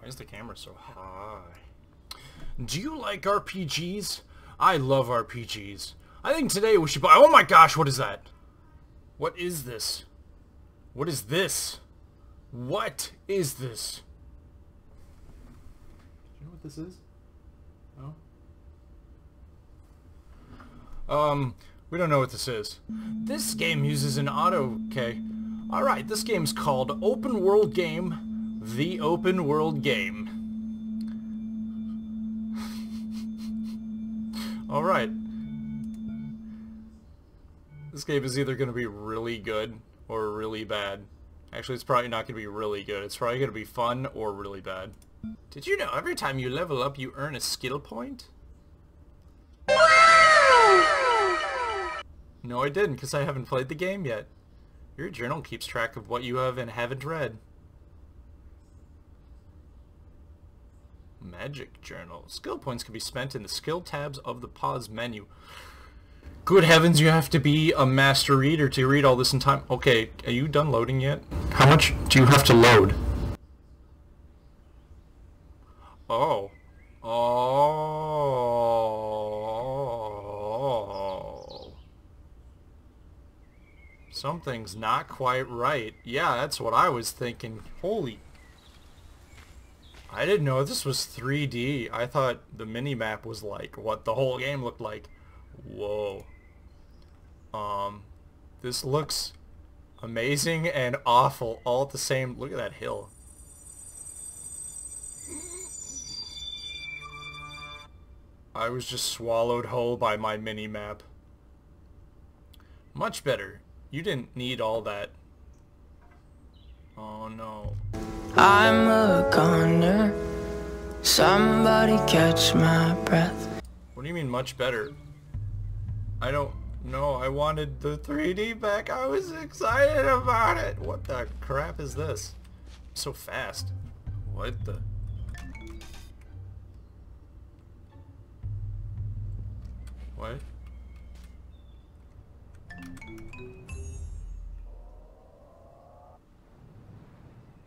Why is the camera so high? Do you like RPGs? I love RPGs. I think today we should buy- Oh my gosh, what is that? What is this? What is this? What is this? Do you know what this is? No? Um, we don't know what this is. This game uses an auto... Okay. Alright, this game's called Open World Game, The Open World Game. Alright. This game is either going to be really good or really bad. Actually, it's probably not going to be really good. It's probably going to be fun or really bad. Did you know every time you level up, you earn a skill point? No, I didn't, because I haven't played the game yet. Your journal keeps track of what you have and haven't read. Magic Journal. Skill points can be spent in the skill tabs of the pause menu. Good heavens, you have to be a master reader to read all this in time. Okay, are you done loading yet? How much do you have to load? Oh. Oh. Something's not quite right. Yeah, that's what I was thinking. Holy. I didn't know this was 3D. I thought the mini-map was like what the whole game looked like. Whoa. Um, this looks amazing and awful all at the same... Look at that hill. I was just swallowed whole by my mini-map. Much better. You didn't need all that. Oh no. I'm a goner. Somebody catch my breath. What do you mean much better? I don't know. I wanted the 3D back. I was excited about it. What the crap is this? So fast. What the? What?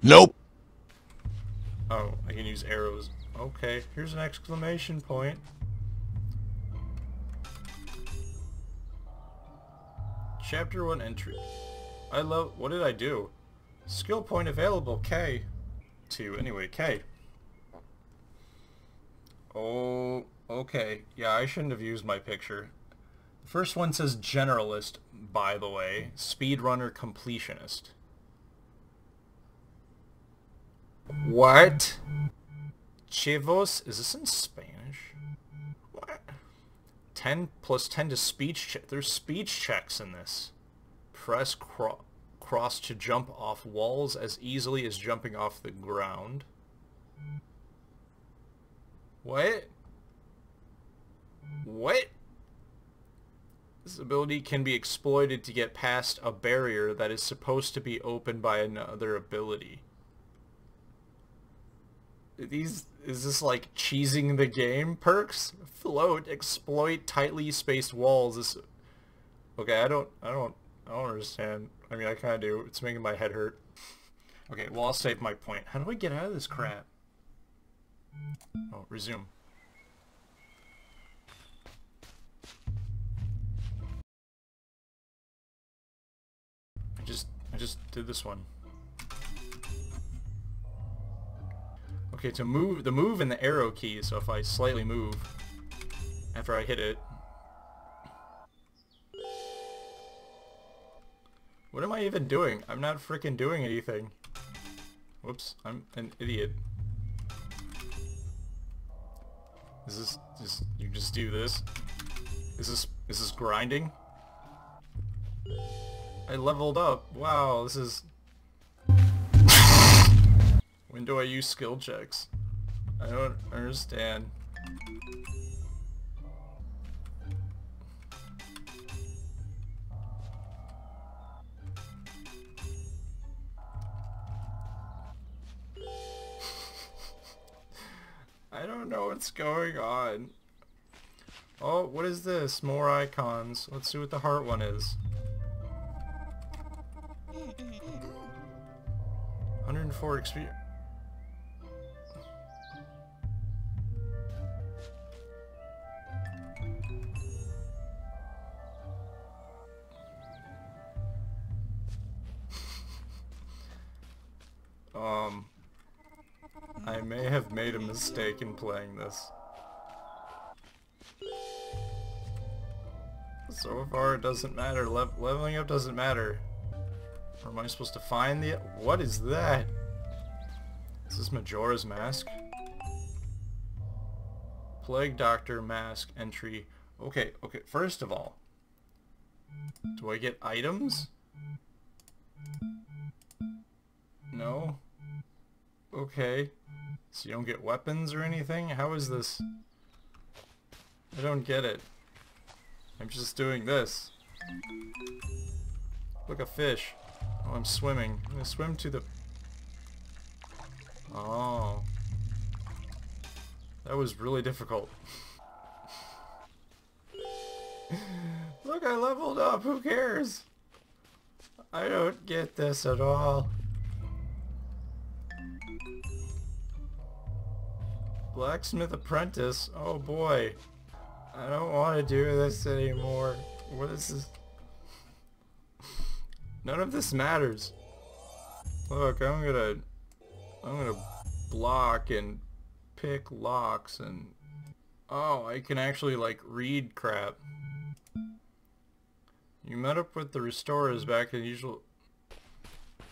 Nope. Oh, I can use arrows. Okay, here's an exclamation point. Chapter 1 entry. I love... What did I do? Skill point available, K. 2. Anyway, K. Oh, okay. Yeah, I shouldn't have used my picture. The first one says generalist, by the way. Speedrunner completionist. What? Chivos? Is this in Spanish? What? 10 plus 10 to speech check. There's speech checks in this. Press cro cross to jump off walls as easily as jumping off the ground. What? What? This ability can be exploited to get past a barrier that is supposed to be opened by another ability these is this like cheesing the game perks? Float exploit tightly spaced walls this okay i don't i don't i don't understand. I mean i kind of do. It's making my head hurt. Okay well i'll save my point. How do i get out of this crap? Oh resume. I just i just did this one Okay, to move, the move and the arrow key, so if I slightly move after I hit it. What am I even doing? I'm not freaking doing anything. Whoops, I'm an idiot. Is this just, you just do this? Is this, is this grinding? I leveled up. Wow, this is when do I use skill checks? I don't understand. I don't know what's going on. Oh, what is this? More icons. Let's see what the heart one is. 104 experience. Um, I may have made a mistake in playing this. So far, it doesn't matter. Le leveling up doesn't matter. Or am I supposed to find the... What is that? Is this Majora's Mask? Plague Doctor Mask entry. Okay, okay, first of all, do I get items? No? Okay. So you don't get weapons or anything? How is this? I don't get it. I'm just doing this. Look, a fish. Oh, I'm swimming. I'm gonna swim to the... Oh. That was really difficult. Look, I leveled up. Who cares? I don't get this at all. Blacksmith apprentice? Oh boy. I don't want to do this anymore. What is this? None of this matters. Look, I'm gonna... I'm gonna block and pick locks and... Oh, I can actually, like, read crap. You met up with the restorers back in usual...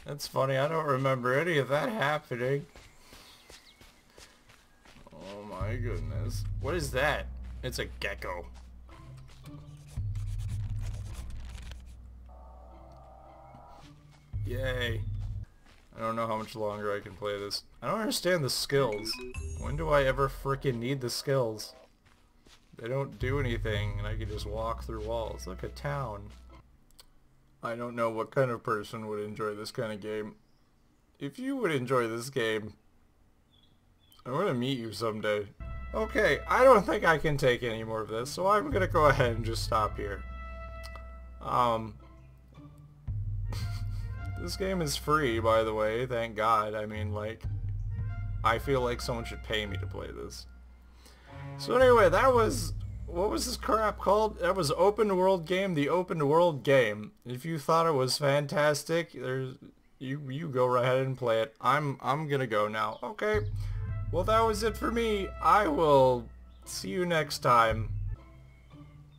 That's funny, I don't remember any of that happening. Oh my goodness. What is that? It's a gecko. Yay. I don't know how much longer I can play this. I don't understand the skills. When do I ever freaking need the skills? They don't do anything and I can just walk through walls. Look, a town. I don't know what kind of person would enjoy this kind of game. If you would enjoy this game, I'm gonna meet you someday. Okay, I don't think I can take any more of this, so I'm gonna go ahead and just stop here. Um, this game is free, by the way, thank God. I mean, like, I feel like someone should pay me to play this. So anyway, that was, what was this crap called? That was Open World Game, the Open World Game. If you thought it was fantastic, there's, you, you go right ahead and play it. I'm, I'm gonna go now. Okay. Well, that was it for me. I will see you next time.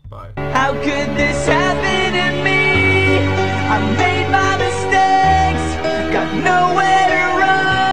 Bye. How could this happen to me? I made my mistakes, got nowhere